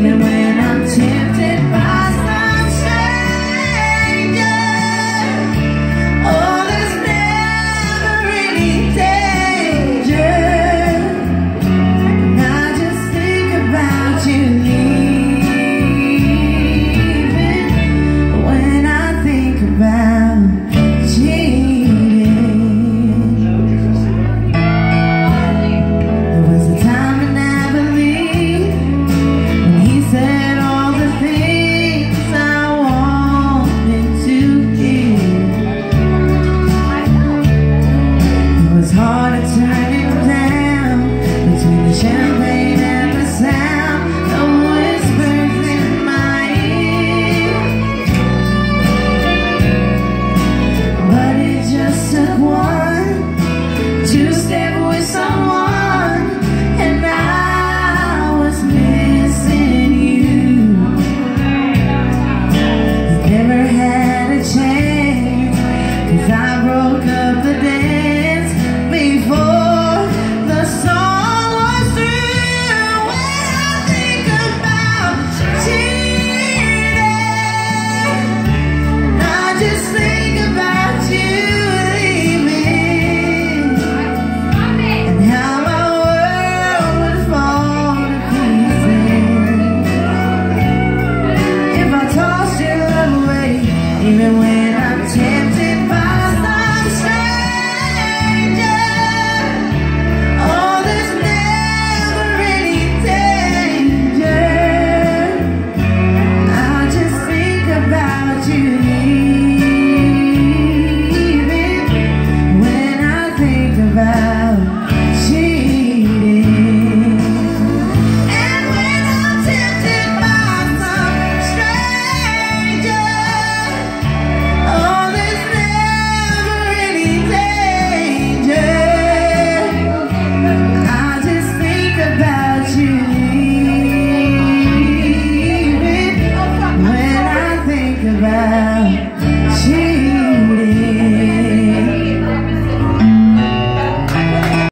dreaming when